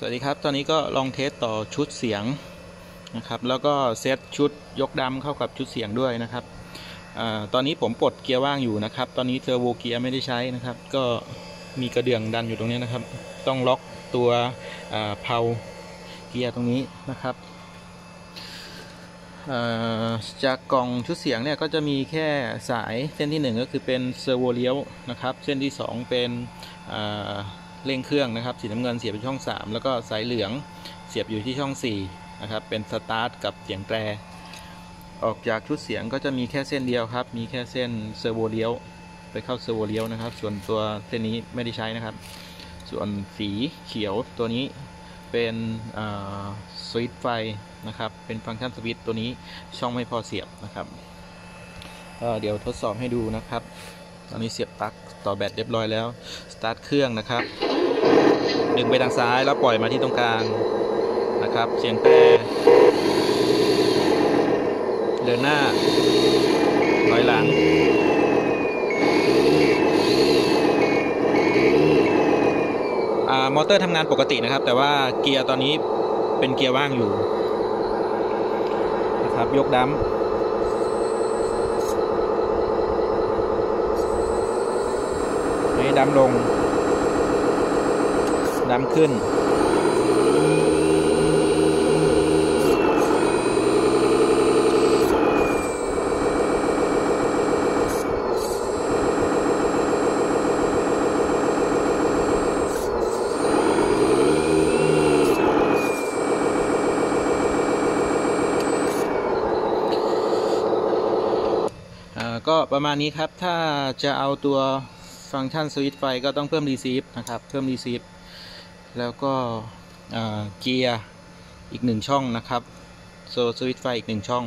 สวัสดีครับ ตอนนี้ก็ลอง test ต่อชุดเสียงนะครับ แล้วก็เซตชุดยกดัมพ์เข้ากับชุดเสียงด้วยนะครับอตอนนี้ผมปลดเกียร์ว่างอยู่นะครับ ตอนนี้ servo เกียร์ไม่ได้ใช้นะครับ ก็มีกระเดื่องดันอยู่ตรงนี้นะครับ ต้องล็อกตัวเพลาเกียร์ตรงนี้นะครับจากกล่องชุดเสียงเนี่ยก็จะมีแค่สายเส้นที่หนึ่งก็คือเป็น servo เลี้ยวนะครับ เส้นที่สองเป็นอ เร่งเครื่องนะครับ สีน้ำเงินเสียบไปช่อง 3 แล้วก็สายเหลืองเสียบอยู่ที่ช่อง4นะครับ เป็นสตาร์ทกับเสียงแตร ออกจากชุดเสียงก็จะมีแค่เส้นเดียวครับ มีแค่เส้น servo เลี้ยวไปเข้า servo เลี้ยวนะครับ ส่วนตัวเส้นนี้ไม่ได้ใช้นะครับ ส่วนสีเขียวตัวนี้เป็นสวิตช์ไฟนะครับ เป็นฟังก์ชันสวิตช์ตัวนี้ช่องไม่พอเสียบนะครับเดี๋ยวทดสอบให้ดูนะครับ ตอนนี้เสียบปลั๊กต่อแบตเรียบร้อยแล้ว สตาร์ทเครื่องนะครับ ดึงไปทางซ้ายแล้วปล่อยมาที่ตรงกลางนะครับ เสียงแตรเดินหน้าถอยหลังอ่ามอเตอร์ทำงานปกตินะครับ แต่ว่าเกียร์ตอนนี้เป็นเกียร์ว่างอยู่นะครับ ยกดัม ให้ ดำลง ดำขึ้นอ่าก็ประมาณนี้ครับ ถ้าจะเอาตัว ฟังก์ชันสวิตช์ไฟก็ต้องเพิ่ม receive นะครับเพิ่ม receive แล้วก็เกียร์อีกหนึ่งช่องนะครับโซสวิตช์ไฟอีกหนึ่งช่อง